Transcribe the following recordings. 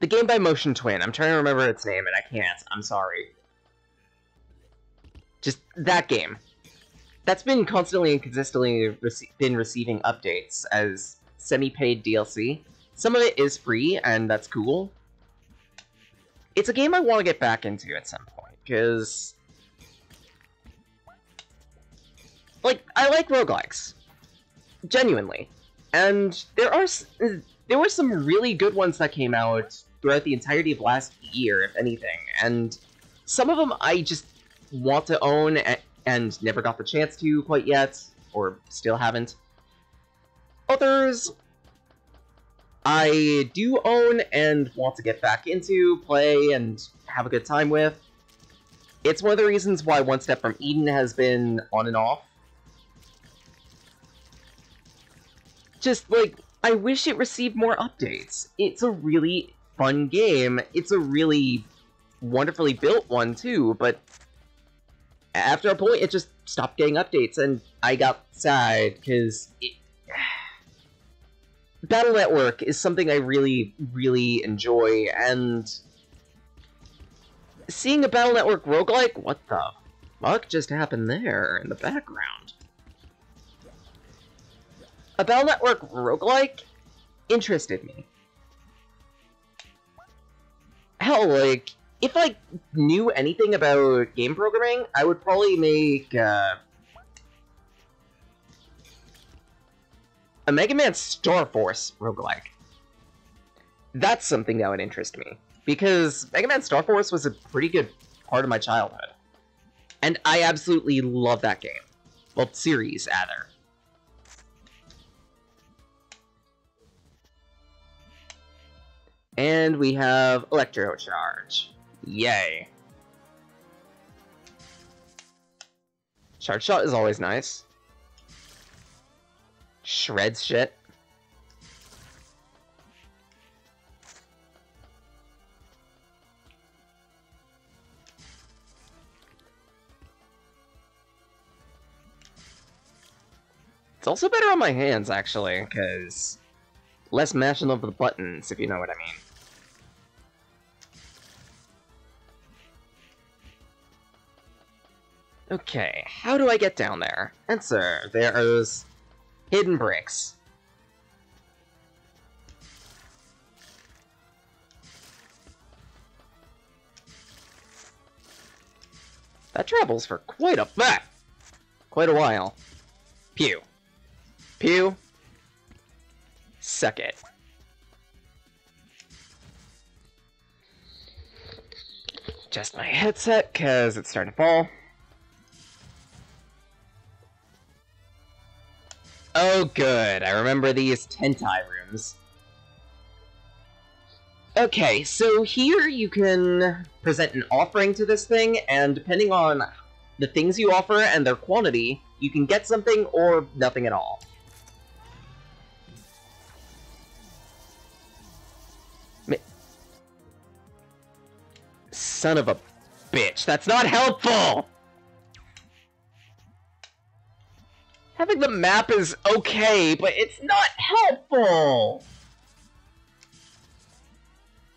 The game by Motion Twin. I'm trying to remember its name and I can't. I'm sorry. Just that game. That's been constantly and consistently been receiving updates as semi-paid DLC. Some of it is free, and that's cool. It's a game I want to get back into at some point, because... Like, I like roguelikes. Genuinely. And there are... There were some really good ones that came out throughout the entirety of last year, if anything, and some of them I just want to own and never got the chance to quite yet, or still haven't. Others I do own and want to get back into, play, and have a good time with. It's one of the reasons why One Step from Eden has been on and off. Just, like, I wish it received more updates. It's a really fun game. It's a really wonderfully built one, too, but after a point, it just stopped getting updates, and I got sad, because Battle Network is something I really, really enjoy, and seeing a Battle Network roguelike, what the fuck just happened there in the background? A Battle Network roguelike interested me. Hell, like, if I knew anything about game programming, I would probably make uh, a Mega Man Star Force roguelike. That's something that would interest me. Because Mega Man Star Force was a pretty good part of my childhood. And I absolutely love that game. Well, series, rather. And we have Electro Charge. Yay. Charge Shot is always nice. Shreds shit. It's also better on my hands, actually, because less mashing of the buttons, if you know what I mean. Okay, how do I get down there? Answer, there's hidden bricks. That travels for quite a ah, quite a while. Pew. Pew. Suck it. Just my headset, cause it's starting to fall. Oh, good. I remember these Tentai rooms. Okay, so here you can present an offering to this thing, and depending on the things you offer and their quantity, you can get something or nothing at all. Son of a bitch, that's not helpful! Having the map is okay, but it's not helpful!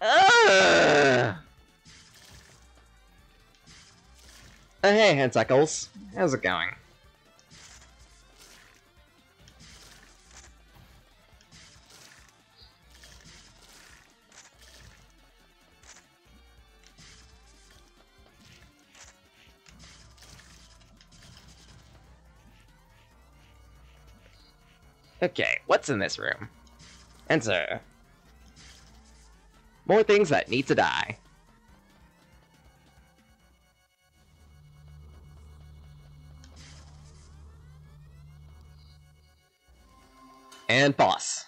Ugh. Uh, hey, Hentacles. How's it going? Okay, what's in this room? Enter. More things that need to die. And boss.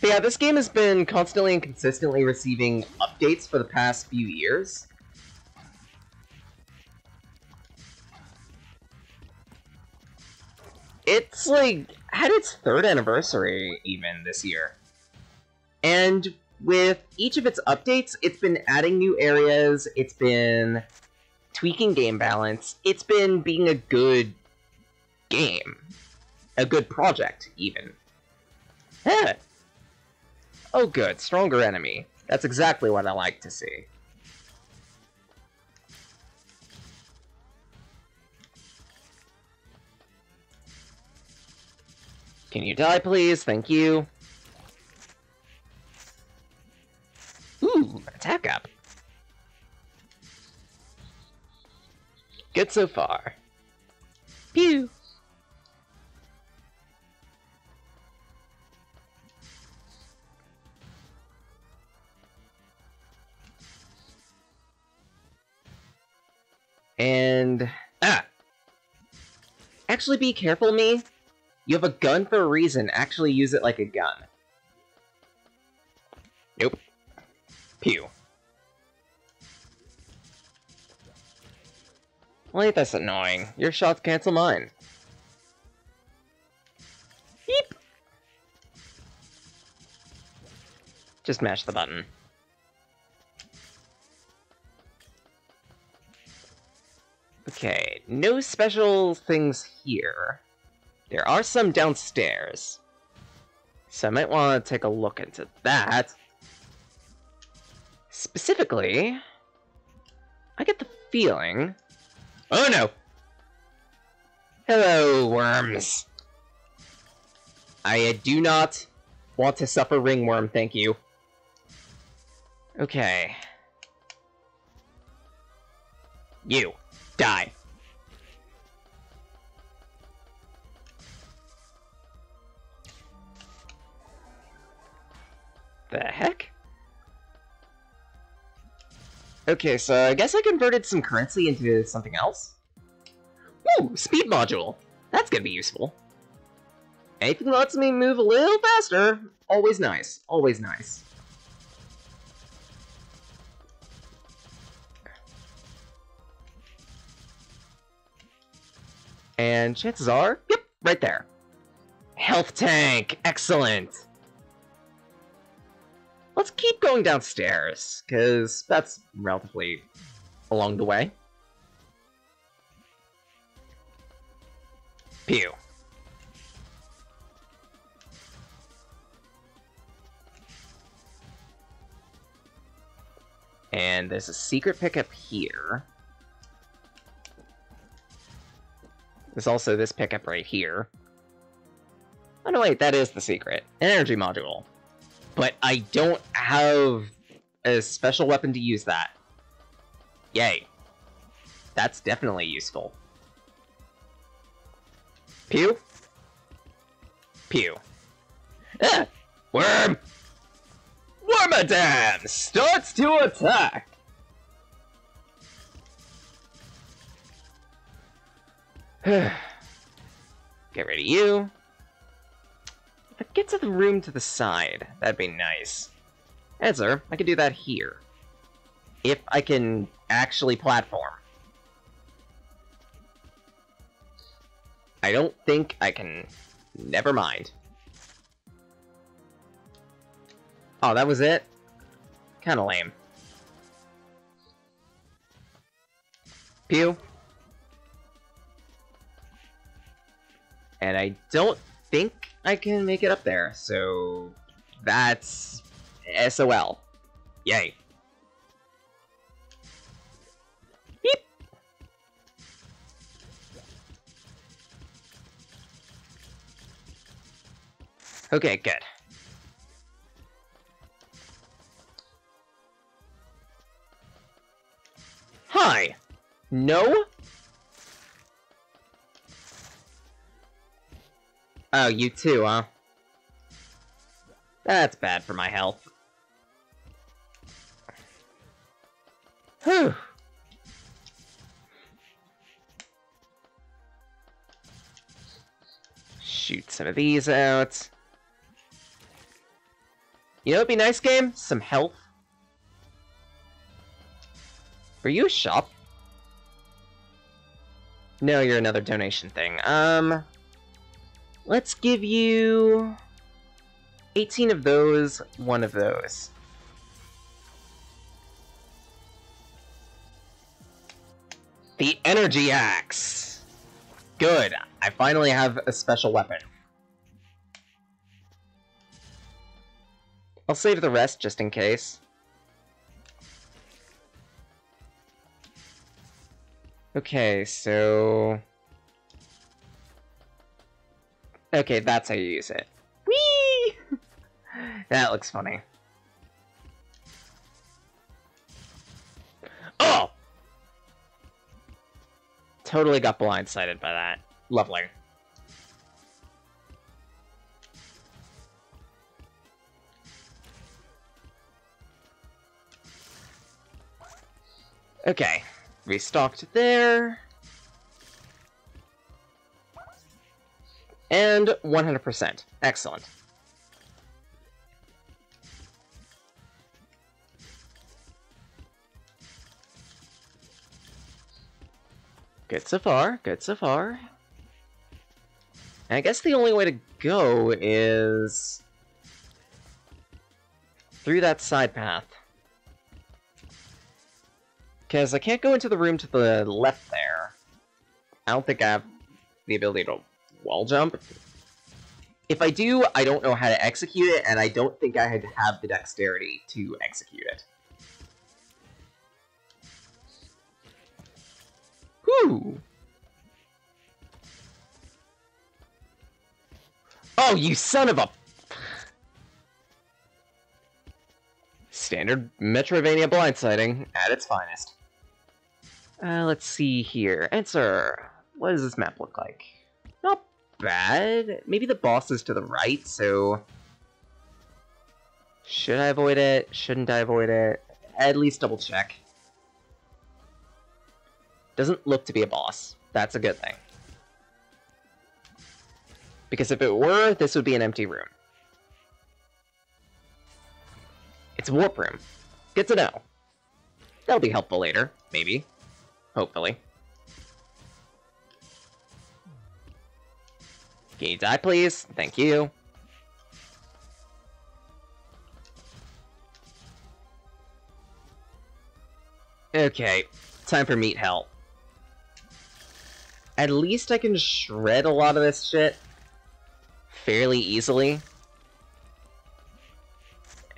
But yeah, this game has been constantly and consistently receiving updates for the past few years. It's like had its third anniversary even this year. And with each of its updates, it's been adding new areas, it's been tweaking game balance, it's been being a good game. A good project, even. Yeah, Oh good, stronger enemy. That's exactly what I like to see. Can you die, please? Thank you. Ooh, attack up. Good so far. Pew! And... Ah! Actually be careful, me. You have a gun for a reason. Actually use it like a gun. Nope. Pew. Wait, that's annoying. Your shots cancel mine. Beep! Just mash the button. Okay, no special things here. There are some downstairs. So I might want to take a look into that. Specifically, I get the feeling... Oh no! Hello, worms. I do not want to suffer ringworm, thank you. Okay. You. Die. The heck? Okay, so I guess I converted some currency into something else? Ooh, speed module! That's gonna be useful. Anything that lets me move a little faster, always nice, always nice. And chances are, yep, right there. Health tank! Excellent! Let's keep going downstairs, because that's relatively along the way. Pew. And there's a secret pickup here. There's also this pickup right here. Oh no, wait, that is the secret. Energy module but I don't have a special weapon to use that. Yay. That's definitely useful. Pew? Pew. Ah! Worm! Wormadam starts to attack! Get rid of you. Get to the room to the side. That'd be nice. Answer, I can do that here. If I can actually platform. I don't think I can... Never mind. Oh, that was it? Kinda lame. Pew. And I don't think I can make it up there, so that's SOL. Yay. Beep. Okay, good. Hi. No? Oh, you too, huh? That's bad for my health. Whew. Shoot some of these out. You know what'd be nice, game? Some health. Were you a shop? No, you're another donation thing. Um... Let's give you 18 of those, one of those. The Energy Axe! Good, I finally have a special weapon. I'll save the rest just in case. Okay, so... Okay, that's how you use it. Whee! that looks funny. Oh! Totally got blindsided by that. Lovely. Okay, restocked there. And 100%. Excellent. Good so far, good so far. And I guess the only way to go is... through that side path. Because I can't go into the room to the left there. I don't think I have the ability to wall jump. If I do, I don't know how to execute it, and I don't think I had have the dexterity to execute it. Whew! Oh, you son of a... Standard Metroidvania blindsiding at its finest. Uh, let's see here. Answer. What does this map look like? Bad. Maybe the boss is to the right, so... Should I avoid it? Shouldn't I avoid it? At least double check. Doesn't look to be a boss. That's a good thing. Because if it were, this would be an empty room. It's a warp room. Good to know. That'll be helpful later, maybe. Hopefully. Can you die, please? Thank you. Okay, time for meat hell. At least I can shred a lot of this shit fairly easily.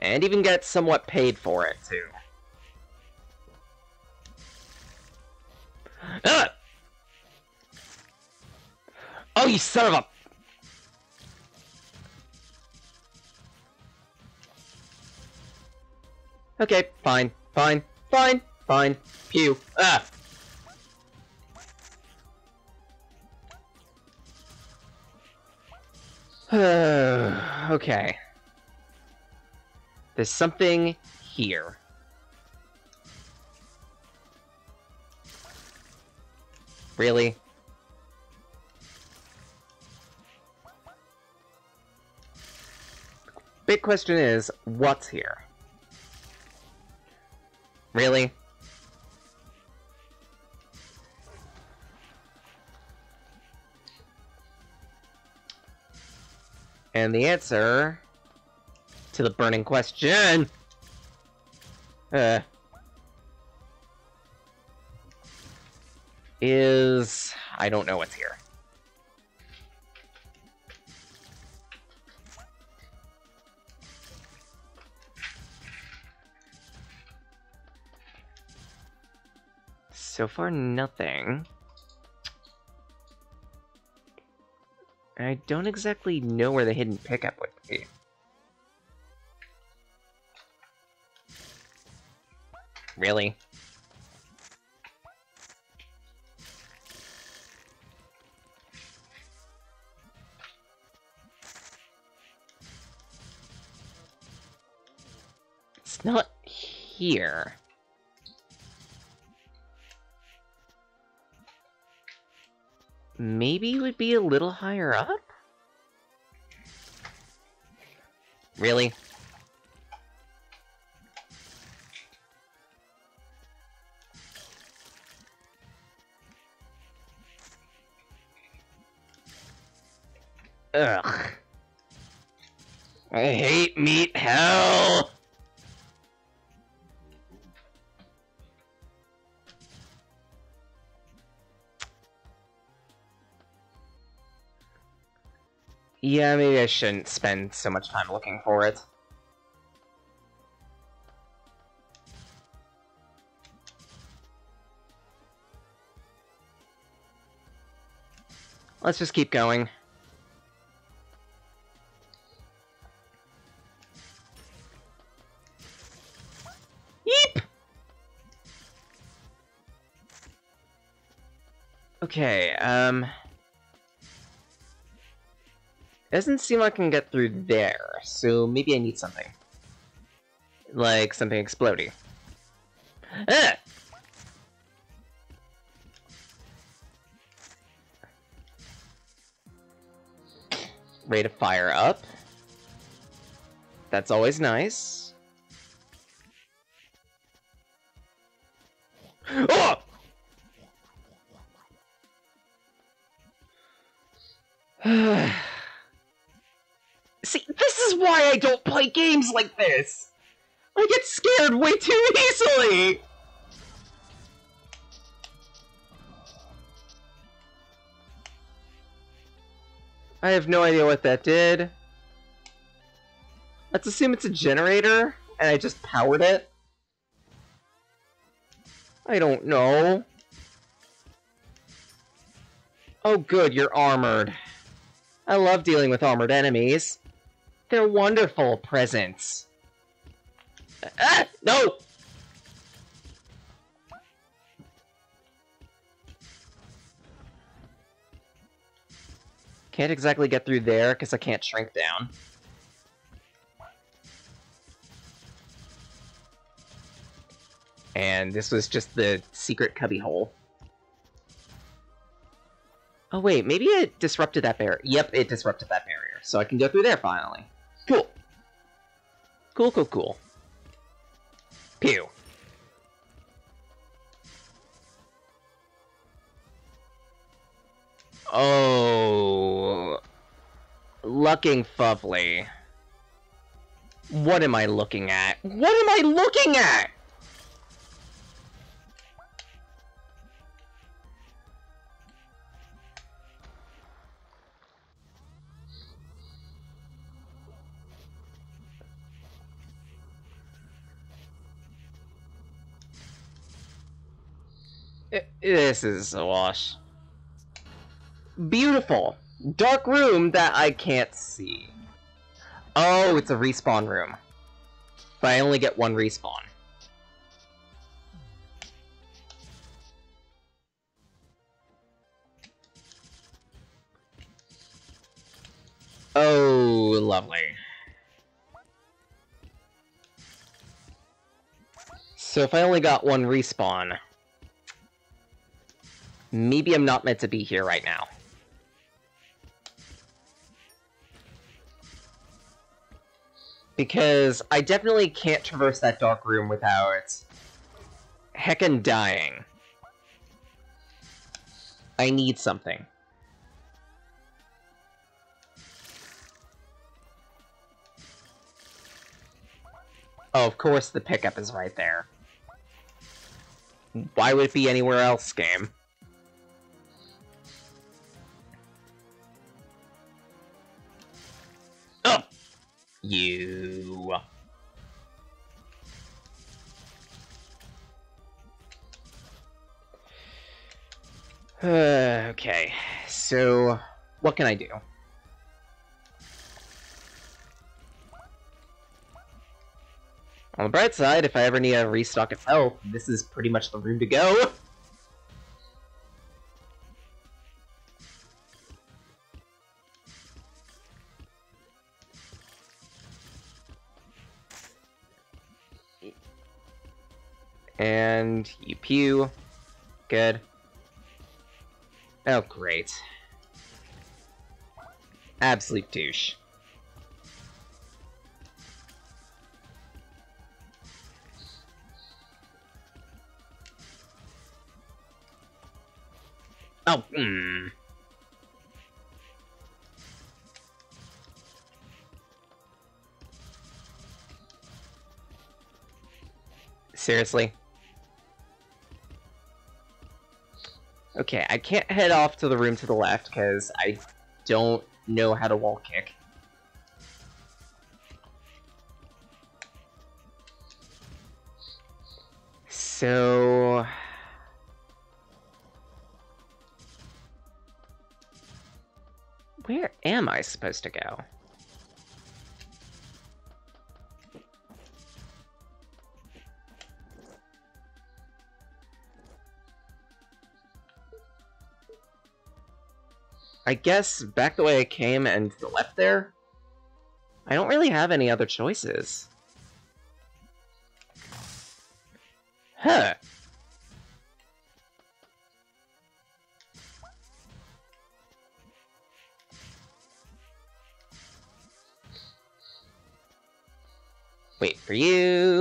And even get somewhat paid for it, too. Ah! Oh, you son of a... Okay, fine, fine, fine, fine. Pew. Ah! okay. There's something here. Really? Big question is, what's here? Really? And the answer to the burning question uh, is I don't know what's here. So far, nothing. I don't exactly know where the hidden pickup would be. Really? It's not here. Maybe it would be a little higher up? Really? Ugh. I hate meat hell! Yeah, maybe I shouldn't spend so much time looking for it. Let's just keep going. Yeep! Okay, um... It doesn't seem like I can get through there, so maybe I need something. Like something exploding. Ah! Rate of fire up. That's always nice. Oh! Don't play games like this! I get scared way too easily! I have no idea what that did. Let's assume it's a generator, and I just powered it. I don't know. Oh good, you're armored. I love dealing with armored enemies. They're wonderful presents. Ah! No! Can't exactly get through there because I can't shrink down. And this was just the secret cubby hole. Oh wait, maybe it disrupted that barrier. Yep, it disrupted that barrier. So I can go through there finally. Cool. Cool, cool. Pew. Oh. Looking fuffly. What am I looking at? What am I looking at? This is a wash. Beautiful. Dark room that I can't see. Oh, it's a respawn room. But I only get one respawn. Oh, lovely. So if I only got one respawn, maybe I'm not meant to be here right now. Because I definitely can't traverse that dark room without heckin' dying. I need something. Oh, of course the pickup is right there. Why would it be anywhere else, game? Okay, so what can I do? On the bright side, if I ever need a restock of health, this is pretty much the room to go. And you pew. Good. Oh, great. Absolute douche. Oh, hmm. Seriously? Okay, I can't head off to the room to the left because I don't know how to wall kick. So... Where am I supposed to go? I guess back the way I came and to the left there? I don't really have any other choices. Huh. Wait for you.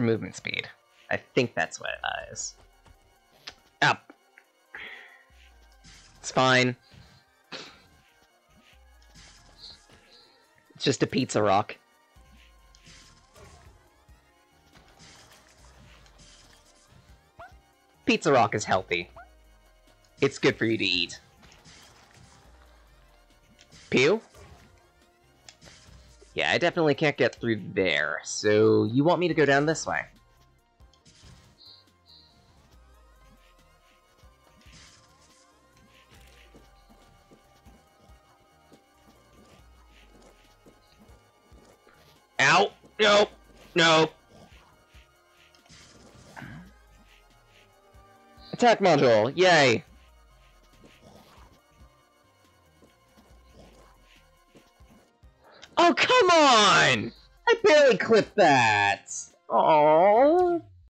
Extra movement speed. I think that's what it is. Up. It's fine. It's just a pizza rock. Pizza rock is healthy. It's good for you to eat. Pew? Yeah, I definitely can't get through there, so you want me to go down this way? Ow! Nope! No! Attack module! Yay! Oh, come on! I barely clipped that! Oh.